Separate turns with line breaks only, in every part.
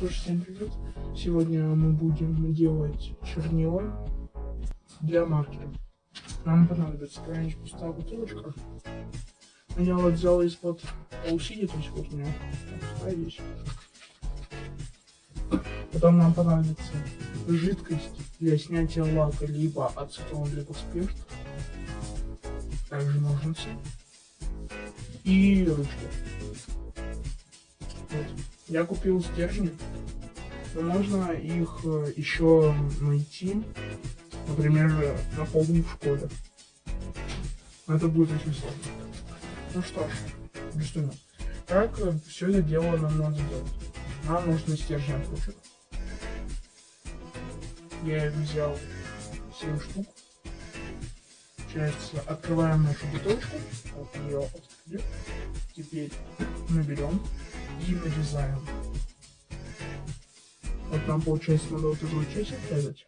Слушай, всем привет. Сегодня мы будем делать чернила для маркеров. Нам понадобится какая-нибудь пустая бутылочка. Я вот взял из-под LCD, то есть вот у меня пустая здесь. Потом нам понадобится жидкость для снятия лака, либо ацетон, либо спирт. Также ножницы. И ручка. Вот. Я купил стержни, но можно их э, еще найти, например, на полу в школе. Это будет очень сложно. Ну что ж, приступим. Как э, все это дело нам надо делать? Нам нужны стержни от ручек. Я взял 7 штук. Получается, открываем нашу бутылочку. Вот ее открыли. Теперь мы и нарезаем. Вот нам получается надо вот эту часть отрезать.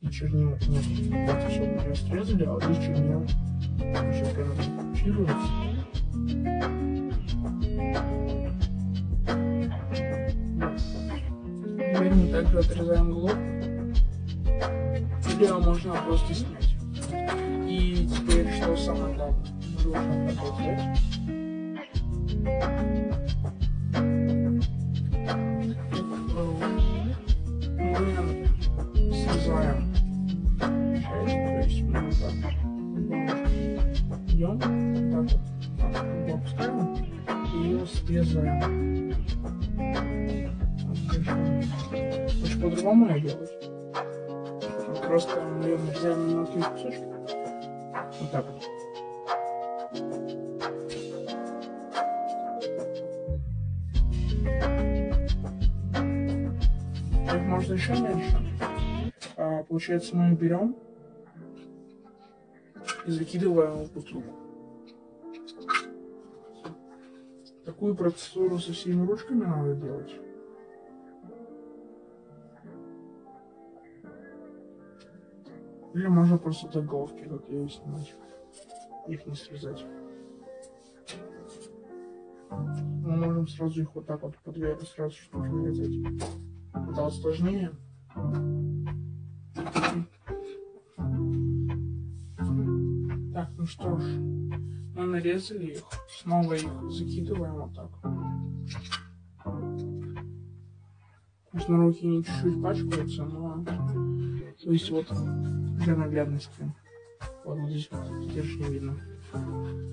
И чернила нет. Вот все, мы ее срезали, а здесь чернила. Сейчас когда фокусируется. Теперь мы также отрезаем головку. Или можно просто снять. И теперь, что самое главное, мы должны такое взять. Ее делать. Просто мы ее нарезаем на мелкие кусочки. Вот так вот. Их можно еще меньше. А, получается, мы берем и закидываем в бутылку. Такую процедуру со всеми ручками надо делать. Или можно просто так головки, как я и снимать. Их не срезать. Мы можем сразу их вот так вот по сразу штуки нарезать. Это сложнее. Так, ну что ж, мы нарезали их, снова их закидываем вот так. Пусть на руки не чуть-чуть пачкаются, но то есть вот для наглядности. Вот, вот здесь вот стержень видно.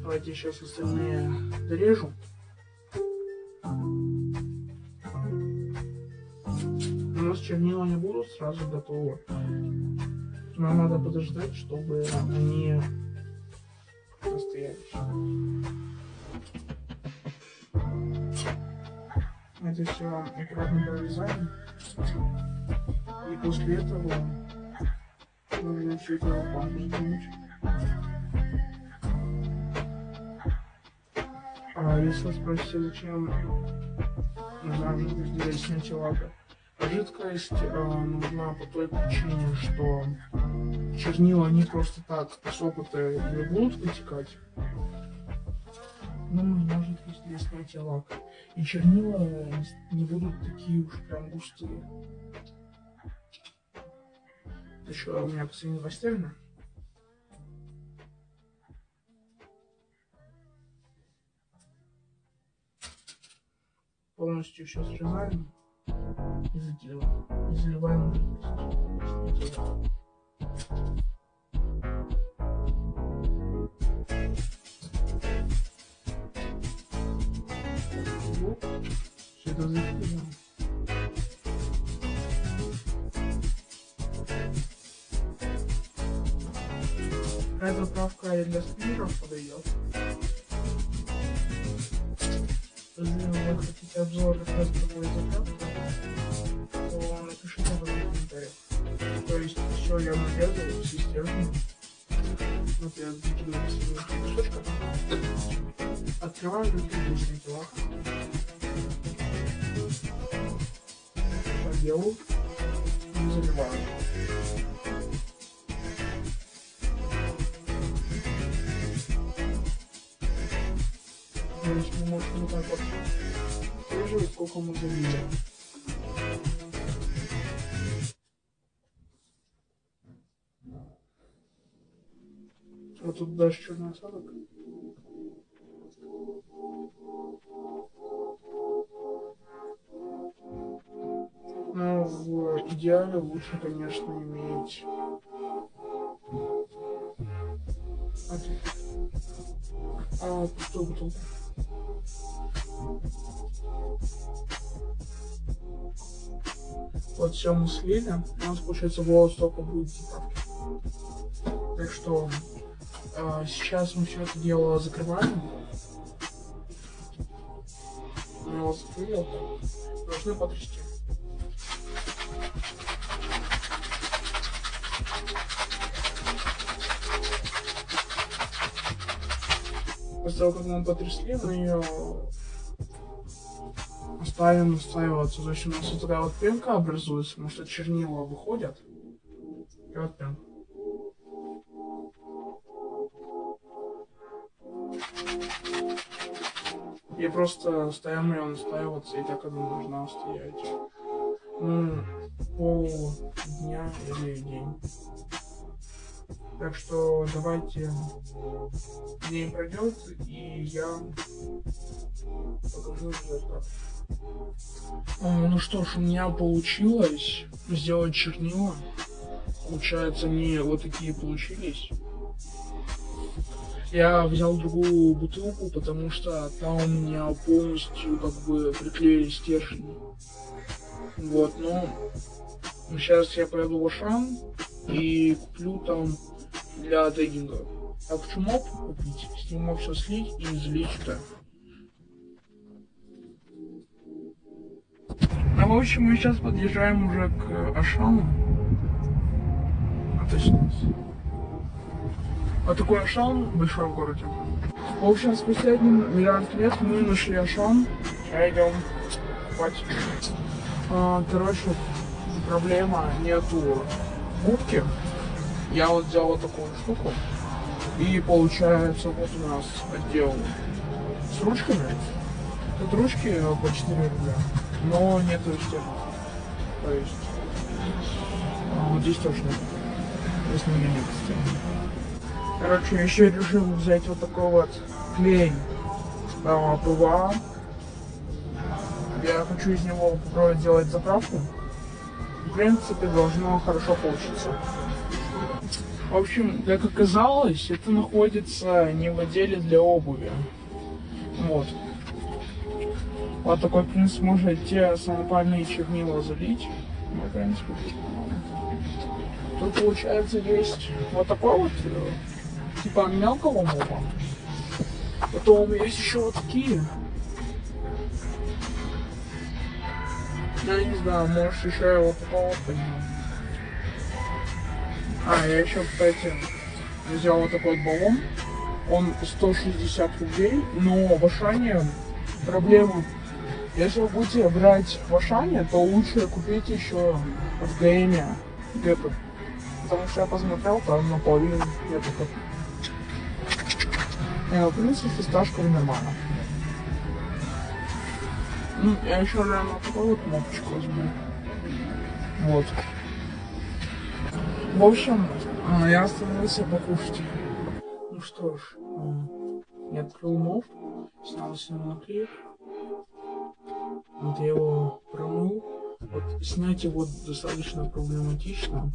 Давайте сейчас остальные дорежу. У нас чернила не будут сразу готовы. Нам надо подождать, чтобы они настоялись. Это все аккуратно прорезаем. И после этого А если вы спросите, зачем нужна жидкость для снятия лака? Жидкость э, нужна по той причине, что чернила не просто так с опыта не будут вытекать. Но нужна жидкость для снятия лака. И чернила не будут такие уж прям густые. Что, у меня последняя постельно? Полностью все срезаем и закидываем. И заливаем. Все это закидываем. Заправка и для спиннеров подойдет. Если вы хотите обзор раз такой заправки, то напишите в комментариях. То есть все я нарезал, стержни. Вот я закидываю себе кусочка. Открываю другие личные дела. Делаю и заливаю. вот так вот вижу, сколько мы забили. А тут даже черный осадок. Ну, в идеале лучше, конечно, иметь... А, а, что? бутылку. Вот все мы слили. У нас, получается, волос только будет. Так что э, сейчас мы все это дело закрываем. Мы его закрыли. Должны потрясти. После того, как мы потрясли, мы ее оставим настаиваться. Есть у нас вот такая вот пенка образуется, потому что чернила выходят. И вот пенка. И просто ставим ее настаиваться, и так она должна стоять. Ну, пол дня или день. Так что давайте день пройдет, и я покажу результат. Ну что ж, у меня получилось сделать чернила. Получается, они вот такие получились. Я взял другую бутылку, потому что там у меня полностью как бы приклеились стержни. Вот, но сейчас я поеду в Ашан и куплю там для тегинга. Я хочу моп купить, с него все слить и залить сюда. Ну, в общем, мы сейчас подъезжаем уже к Ашану. А точно. Вот такой Ашан в большом городе. В общем, спустя один миллиард лет мы нашли Ашан. Сейчас идем купать. А, короче, проблема нету губки. Я вот взял вот такую штуку. И получается, вот у нас отдел с ручками. Тут ручки по 4 рубля. Но нету стержня. То есть а, вот здесь тоже нет. Здесь не нет стержня. Короче, еще решил взять вот такой вот клей ПВА. Я хочу из него попробовать сделать заправку. В принципе, должно хорошо получиться. В общем, как оказалось, это находится не в отделе для обуви. Вот. Вот такой принцип может те самопальные чернила залить. Ну, в принципе, Тут получается есть вот такой вот э, типа мелкого моба. Потом есть еще вот такие. Я не знаю, может еще и вот такого вот. А, я еще, кстати, взял вот такой вот баллон. Он 160 рублей, но в Ашане проблема. Если вы будете брать в Ашане, то лучше купить еще в ГМе гэпы. Потому что я посмотрел, там наполовину как Э, в принципе, фисташковый нормально. Ну, я еще, наверное, такой вот мопочку возьму. Вот. В общем, а, я остановился покушать. Ну что ж, я открыл мов, снял с него. Вот я его промыл. Вот снять его достаточно проблематично.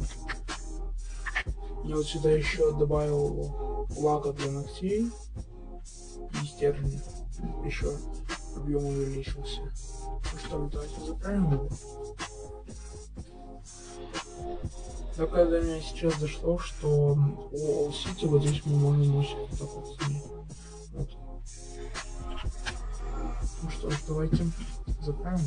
Я вот сюда еще добавил лака для ногтей и стержни. Еще объем увеличился. Ну что, давайте заправим его. Только до меня сейчас дошло, что у Сити вот здесь мы можем носить вот так вот. вот. Ну что ж, давайте заправим.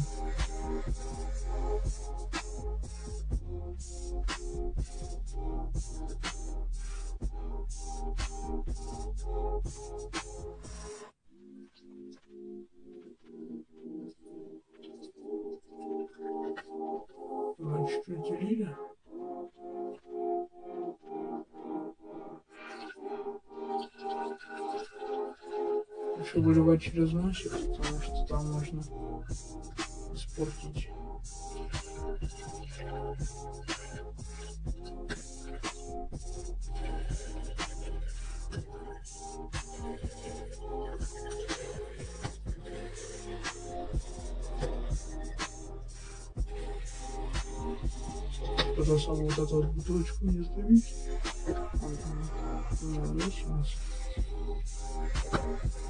чуть-чуть лили. Лучше выливать через носик, потому что там можно испортить. Туда самую вот эту вот бутылочку не сдавить. Ну, видишь, у нас. Почти.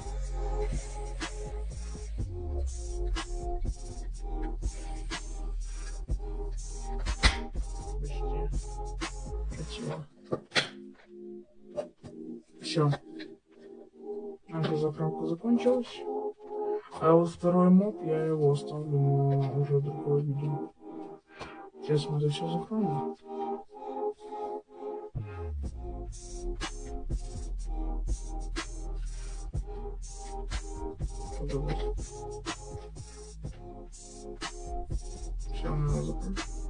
Все. Наша заправка закончилась. А вот второй мод я его оставлю на уже другое видео. Сейчас мы это все закроем. Все, надо закрыть.